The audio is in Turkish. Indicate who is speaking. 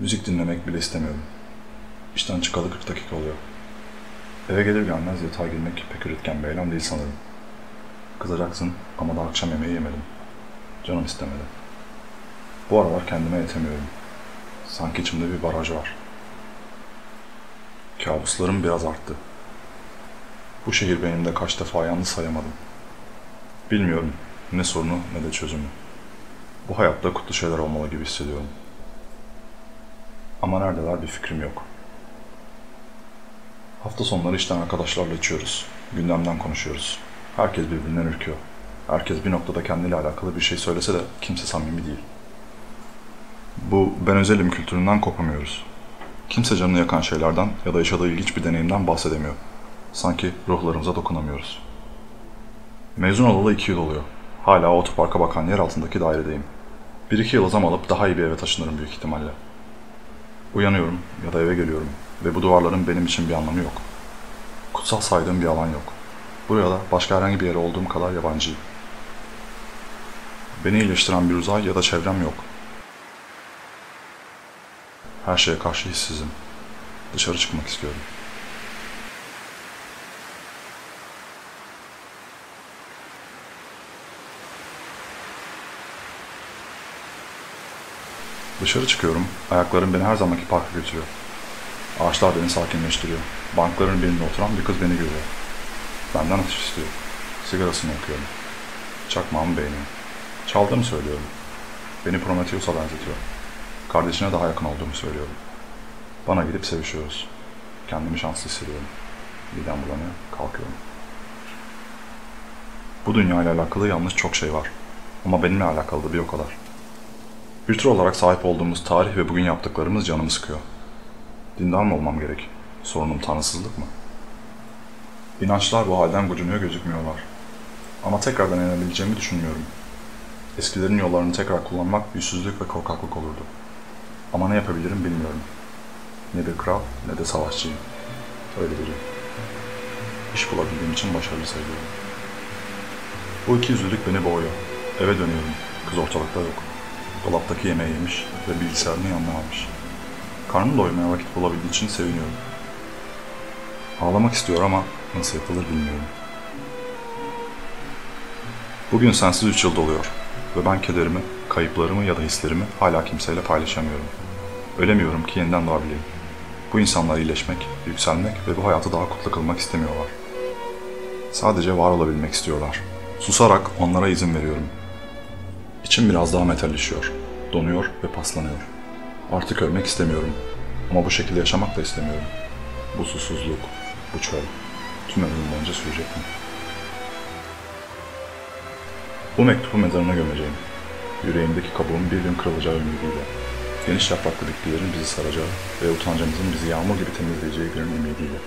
Speaker 1: Müzik dinlemek bile istemiyorum. İşten çıkalı 40 dakika oluyor. Eve gelir gelmez yatağa girmek pek üretken bir eylem değil sanırım. Kızacaksın ama da akşam yemeği yemedim. Canım istemedi. Bu aralar kendime yetemiyorum. Sanki içimde bir baraj var. Kabuslarım biraz arttı. Bu şehir benim de kaç defa yalnız sayamadım. Bilmiyorum ne sorunu ne de çözümü. Bu hayatta kutlu şeyler olmalı gibi hissediyorum. Ama neredeler bir fikrim yok. Hafta sonları işten arkadaşlarla içiyoruz. Gündemden konuşuyoruz. Herkes birbirinden ürküyor. Herkes bir noktada kendiyle alakalı bir şey söylese de kimse samimi değil. Bu ben özelim kültüründen kopamıyoruz. Kimse canını yakan şeylerden ya da yaşadığı ilginç bir deneyimden bahsedemiyor. Sanki ruhlarımıza dokunamıyoruz. Mezun olalı iki yıl oluyor. Hala otoparka bakan yer altındaki dairedeyim. Bir iki yıl zam alıp daha iyi bir eve taşınırım büyük ihtimalle. Uyanıyorum ya da eve geliyorum ve bu duvarların benim için bir anlamı yok. Kutsal saydığım bir alan yok. Buraya da başka herhangi bir yere olduğum kadar yabancıyım. Beni iyileştiren bir uzay ya da çevrem yok. Her şeye karşı hissizim. Dışarı çıkmak istiyorum. Dışarı çıkıyorum. Ayaklarım beni her zamanki parka götürüyor. Ağaçlar beni sakinleştiriyor. Bankların birinde oturan bir kız beni görüyor. Benden atış istiyor. Sigarasını yakıyorum. Çakmağımı beğeniyor. Çaldığımı söylüyorum. Beni Prometheus'a benzetiyor. Kardeşine daha yakın olduğumu söylüyorum. Bana gidip sevişiyoruz. Kendimi şanslı hissediyorum. Midem bulanıyor, kalkıyorum. Bu dünya ile alakalı yanlış çok şey var. Ama benimle alakalı da bir o kadar. Bir tür olarak sahip olduğumuz tarih ve bugün yaptıklarımız canımı sıkıyor. Dindar mı olmam gerek? Sorunum tanrısızlık mı? İnançlar bu halden gocunuyor gözükmüyorlar. Ama tekrardan inebileceğimi düşünmüyorum. Eskilerin yollarını tekrar kullanmak yüzsüzlük ve korkaklık olurdu. Ama ne yapabilirim bilmiyorum. Ne bir kral ne de savaşçıyım. Öyle biri. İş bulabildiğim için başarılı sayılıyorum. Bu iki yüzlülük beni boğuyor. Eve dönüyorum. Kız ortalıkta yok. Dolaptaki yemeği yemiş ve bilgisayarını yanına almış. Karnım doymaya vakit bulabildiği için seviniyorum. Ağlamak istiyor ama nasıl yapılır bilmiyorum. Bugün sensiz üç yıl doluyor ve ben kederimi, kayıplarımı ya da hislerimi hala kimseyle paylaşamıyorum. Ölemiyorum ki yeniden doğabileyim. Bu insanlar iyileşmek, yükselmek ve bu hayatı daha kutlu kılmak istemiyorlar. Sadece var olabilmek istiyorlar. Susarak onlara izin veriyorum. İçim biraz daha metalleşiyor, donuyor ve paslanıyor. Artık ölmek istemiyorum ama bu şekilde yaşamak da istemiyorum. Bu susuzluk, bu çöl tüm ömrüm boyunca sürecek mi? Bu mektubu mezarına gömeceğim. Yüreğimdeki kabuğun bir gün kırılacağı ümidiyle. Geniş yapraklı bitkilerin bizi saracağı ve utancımızın bizi yağmur gibi temizleyeceği günün ümidiyle.